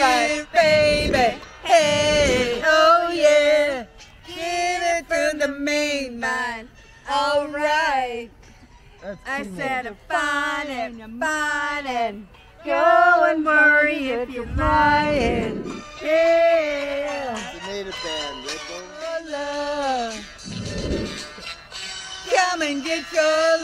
it, baby. Hey, oh yeah. Give it from the main line. All right. I said a fine and a fine and go and worry if you're lying. Yeah. Band, Redbone. Come and get your.